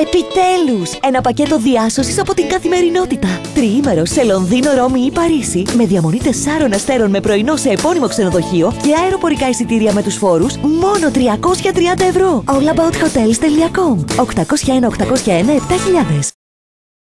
Επιτέλους! Ένα πακέτο διάσωσης από την καθημερινότητα. Τριήμερο σε Λονδίνο, Ρώμη ή Παρίσι με διαμονή τεσσάρων αστέρων με πρωινό σε επώνυμο ξενοδοχείο και αεροπορικά εισιτήρια με τους φόρους μόνο 330 ευρώ. allaboutHotels.com 801 801 7000